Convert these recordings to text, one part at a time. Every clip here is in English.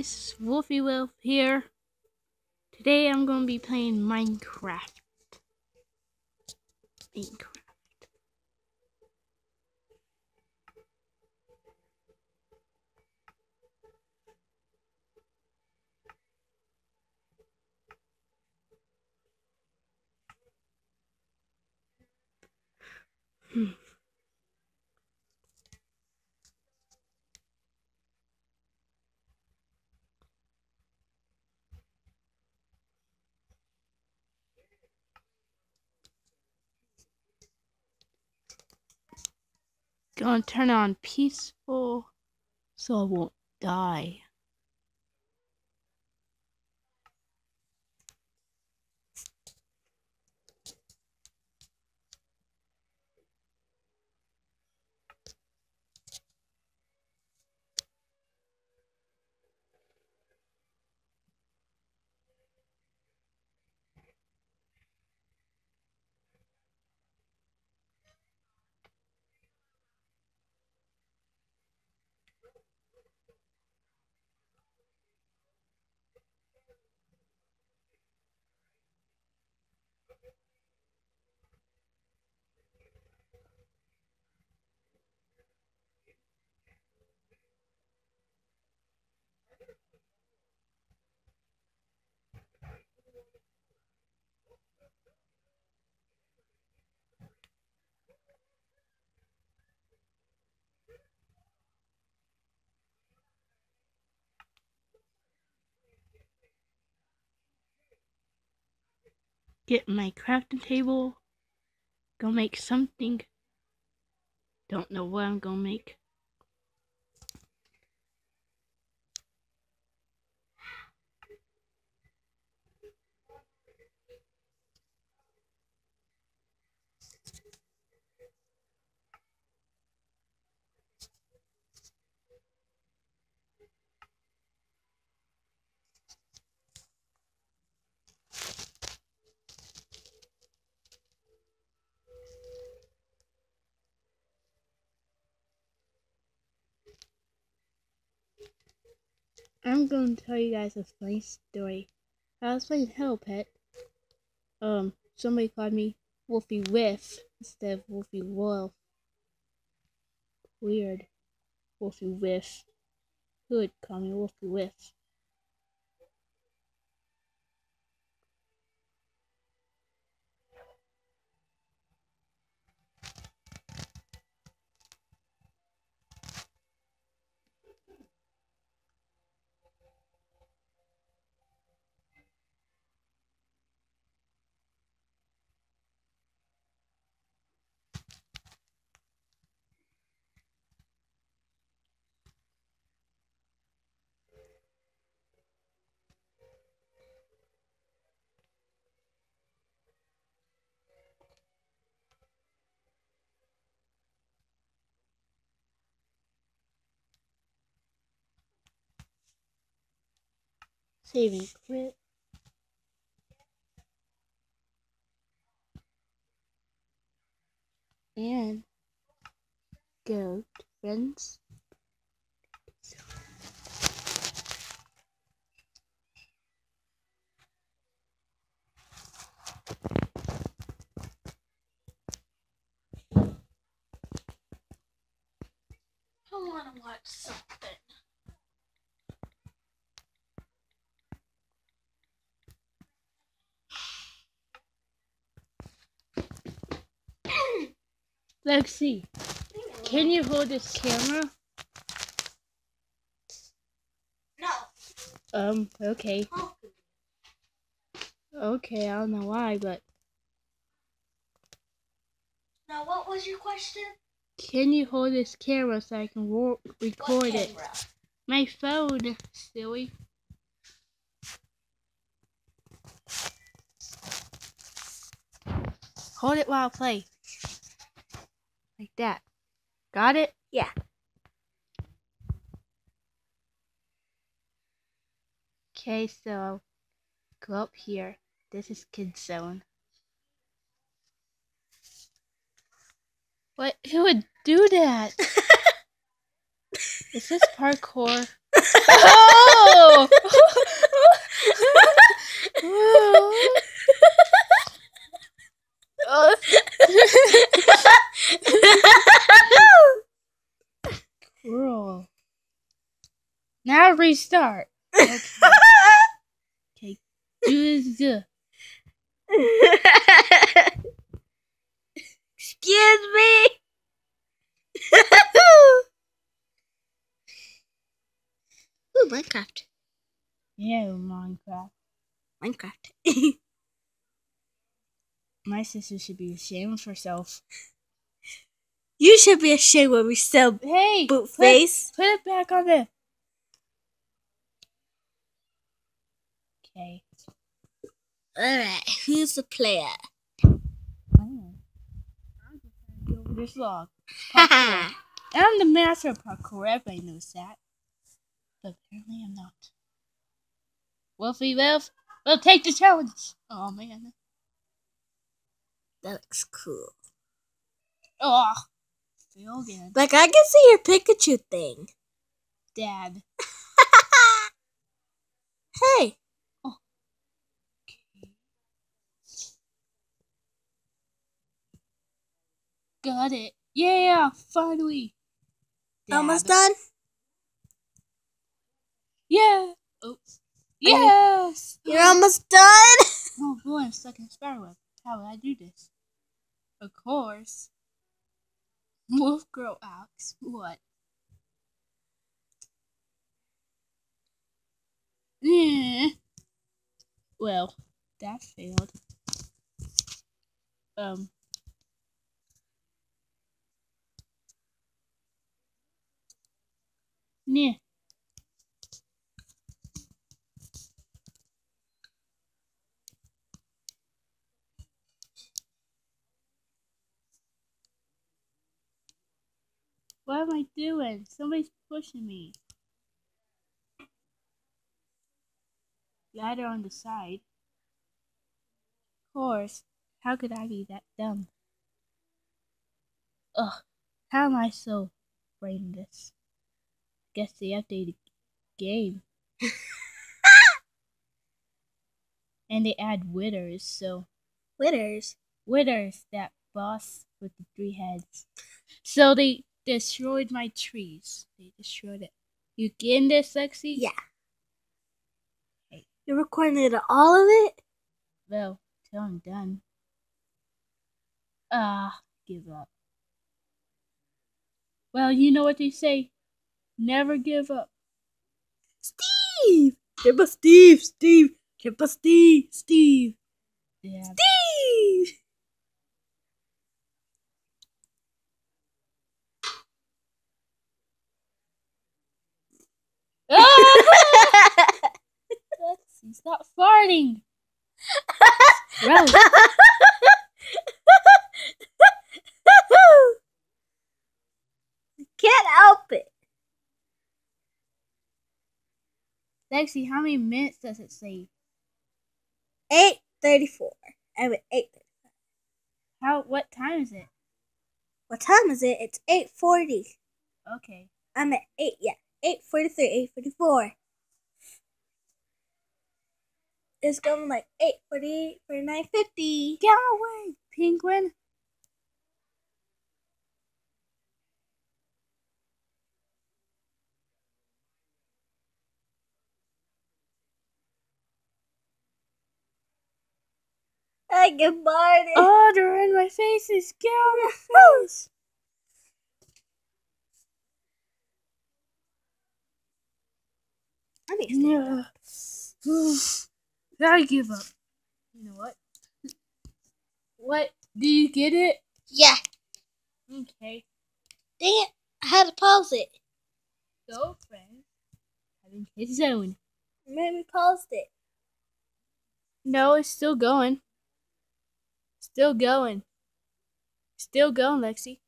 guys, Wolfie Wolf here. Today I'm going to be playing Minecraft. Minecraft. Hmm. Gonna turn on peaceful so I won't die. Get my crafting table, go make something. Don't know what I'm gonna make. I'm going to tell you guys a funny story. I was playing Hello Pet. Um, somebody called me Wolfie Whiff instead of Wolfie Wolf. Weird. Wolfie Whiff. Who would call me Wolfie Whiff? Saving quit. And go friends. I want to watch something. Lexi, can you hold this camera? No. Um, okay. Okay, I don't know why, but. Now, what was your question? Can you hold this camera so I can record it? My phone, silly. Hold it while I play. Like that. Got it? Yeah. Okay, so go up here. This is kid zone. What? Who would do that? is this parkour? oh! oh. Girl. Now restart. Okay. okay. Do this good. Excuse me. Ooh, Minecraft. Yeah, Minecraft. Minecraft. My sister should be ashamed of herself you should be ashamed of yourself, Hey, boot put- face. Put it back on there. Okay. Alright, who's the player? Oh. I'm just trying to get over this log. I'm the master of parkour. Everybody knows that. But apparently I'm not. Wolfie Wolf we'll take the challenge. Oh man. that looks cool. Oh. Like, I can see your Pikachu thing. Dad. hey, Got it. Yeah, finally. almost done? Yeah. Oh. Oops. Yes. You're almost done? Oh boy, I'm stuck in a spider web. How would I do this? Of course. Wolf Girl asks, what? Eh. Well, that failed. Um. Yeah. I doing? Somebody's pushing me. Ladder on the side. Of course. How could I be that dumb? Ugh. How am I so brainless? Guess they updated game. and they add withers, so Winners. withers that boss with the three heads. So they destroyed my trees. They destroyed it. You getting this, Lexi? Yeah. You're recording it, all of it? Well, till I'm done. Ah, give up. Well, you know what they say. Never give up. Steve! Kimpa Steve! Steve! Kimpa Steve! Steve! Yeah. Steve! Ah! Stop farting. Gross. Can't help it. Lexi, how many minutes does it say? 8.34. I'm at 8. How? What time is it? What time is it? It's 8.40. Okay. I'm at 8, yeah. 8.43, 8.44. It's going like 8.48, 49.50. Get away, penguin. I get bored. Oh, they're in my faces. Get out my face. I stand No. I give up. You know what? What? Do you get it? Yeah. Okay. Dang it. I had to pause it. Go, friend. Having his zone. Maybe paused it. No, it's still going. Still going. Still going, Lexi.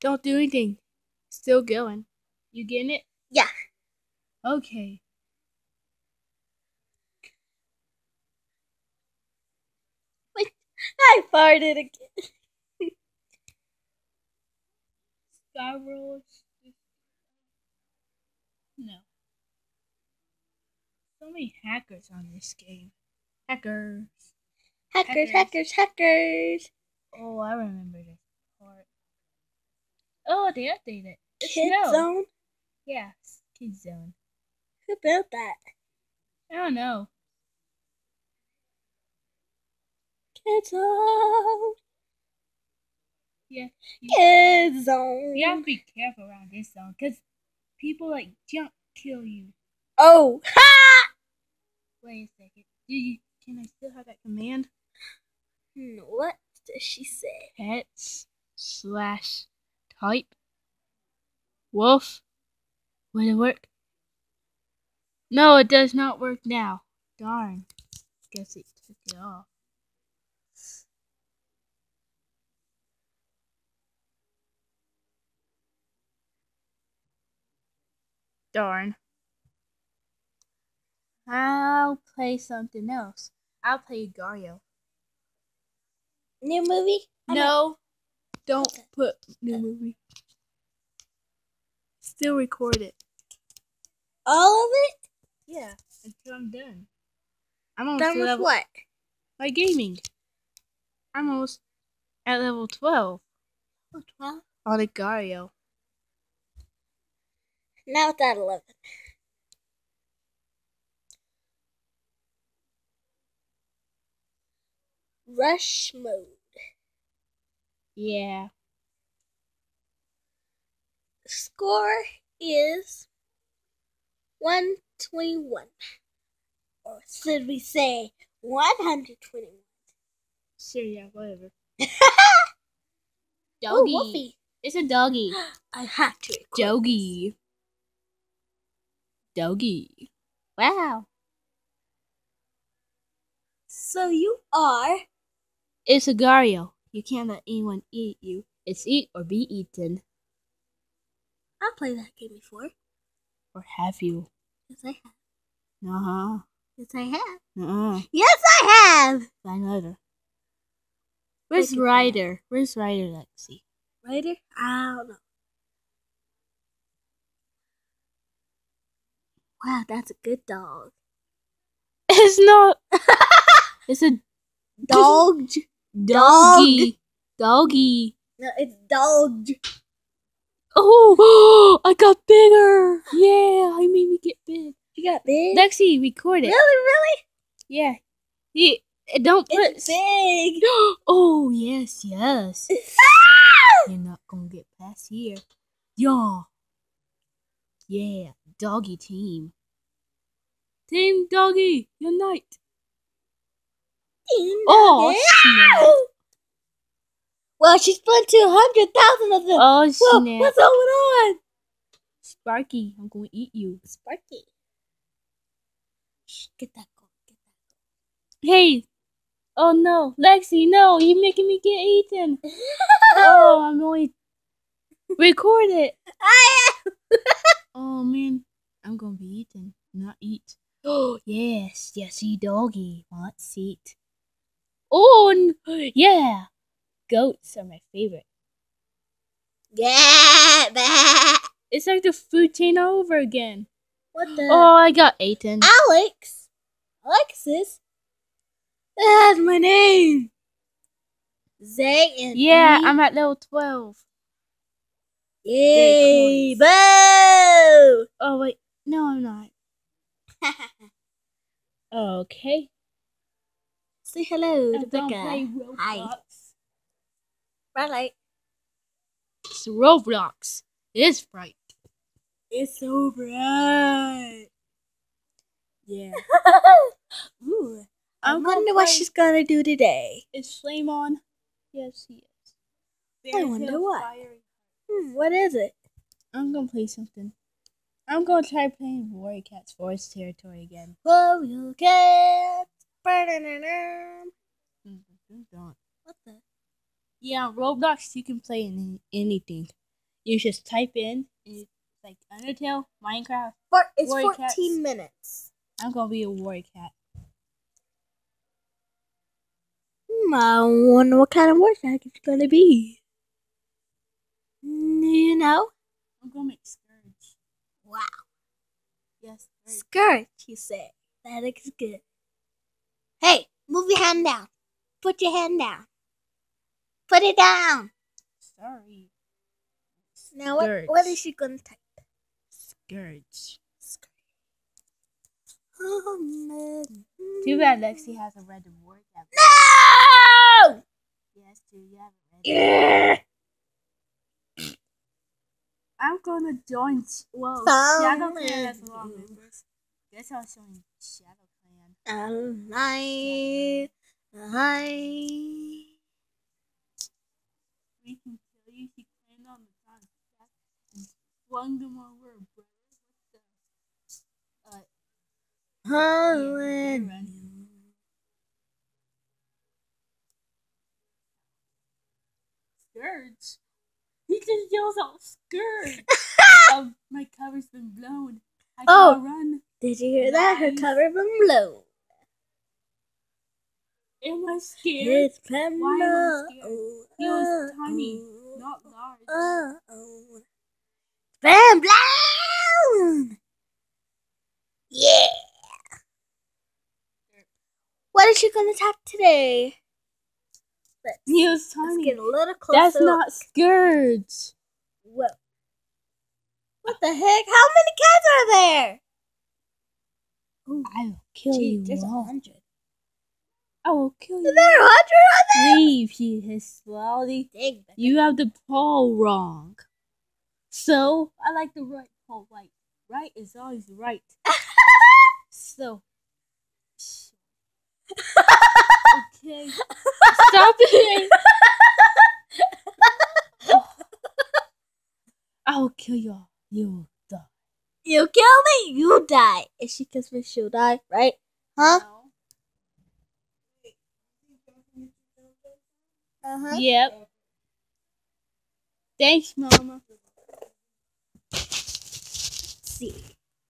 Don't do anything. Still going. You getting it? Yeah. Okay. I farted again. Skyroll. No. So many hackers on this game. Hackers. Hackers, Hackers. hackers, hackers. Oh, I remember this part. Oh, they updated. It's Kid snow. zone. Yeah, Kid Zone. Who built that? I don't know. Kids Zone. Yeah, Kids Zone. you have to be careful around this zone because people like jump kill you. Oh, ha! Wait a second. Do you, can I still have that command? What does she say? Pets slash type wolf. Will it work? No, it does not work now. Darn. Guess it took it off. Darn. I'll play something else. I'll play Gario. New movie? I'm No, don't put new movie. Still record it. All of it? Yeah, until I'm done. I'm almost Done with level what? my gaming. I'm almost at level twelve oh, Well, on a Gario. Now it's at 11. Rush mode. Yeah. Score is 121. Or should we say 121? Sure, yeah, whatever. Oh, Doggy. Wolfie. it's a doggy. I have to. record. Doggy. Doggy. Wow. So you are It's a Gario. You can't let anyone eat you. It's eat or be eaten. I played that game before. Or have you? Yes, I have. Uh-huh. Yes, I have. Uh-uh. Yes, I have. Fine letter. Where's Look at that. Ryder? Where's Ryder Lexi? Ryder? I don't know. Wow, that's a good dog. It's not. it's a Dog. doggy. Doggy. no, it's dog. Oh, I got bigger. Yeah, I made me get big. You got big? Lexi, record it. Really, really? Yeah. Yeah. Eh, don't put. It's big. Oh yes, yes. You're not gonna get past here. Yeah. Yeah. Doggy team. Team doggy, unite. Oh, snap. Well, she split 200,000 of them. Oh Whoa, snap. what's going on? Sparky, I'm gonna eat you. Sparky. Shh, get that. Get Hey. Oh no, Lexi, no, you're making me get eaten. Oh, I'm only record it. I am. I'm gonna be eaten, not eat. Oh yes, yes, eat doggy. Let's eat. Oh yeah, goats are my favorite. Yeah. It's like the food chain over again. What the? Oh, I got eaten. Alex. Alexis. That's my name. Zay and Yeah, I'm at level twelve. Yay, coins. boo! Oh wait, no, I'm not. Okay. Say hello to gonna Becca. Hi. Roblox. Bright light. It's Roblox. It is bright. It's so bright. Yeah. Ooh, I wonder what she's gonna do today. Is Flame on? Yes, he is. I wonder what. Hmm, what is it? I'm gonna play something. I'm gonna try playing Warrior Cat's Forest Territory again. Warrior cat. What the? Yeah, Roblox you can play in anything. You just type in it's like Undertale, Minecraft. For, it's Warrior 14 cats. minutes. I'm gonna be a Warrior Cat. Hmm, I wonder what kind of warrior cat it's gonna be. Mm, you know? I'm gonna make. Yes, Skirt, you say. That looks good. Hey, move your hand down. Put your hand down. Put it down. Sorry. Now, what, Skirt. what is she gonna type? Skirt. Oh, man. Too bad Lexi hasn't read the word yet. No! Yes, too. You haven't read it. I'm gonna join. Sh- Whoa, Shadow Clan has a lot of members. Guess I'll join Shadow Clan. Alive. Alive. We can kill you. She claimed on the time and swung them over her brother. What the? Uh, Holland. Scourge. He just yells out Scourge. um, my cover's been blown. I Oh. run. Did you hear that? Her cover been blown. Am I scared? It's been Why am I scared? He was tiny, Oh, not large. oh, oh. It's been blown. Yeah. What is she gonna talk today? Let's, He was let's tiny. get a little closer. That's not Scourge. Whoa. What the heck? How many cats are there? I will kill Gee, you there's a hundred. I will kill Is you. there a hundred on Leave, you Hislali. there? Dang. You have the poll wrong. So, I like the right poll. Like, right is always right. So, okay. Stop it. I will kill you all. You die. You kill me, you die. If she kills me, she'll die, right? Huh? Uh-huh. Yep. Thanks, Mama. see.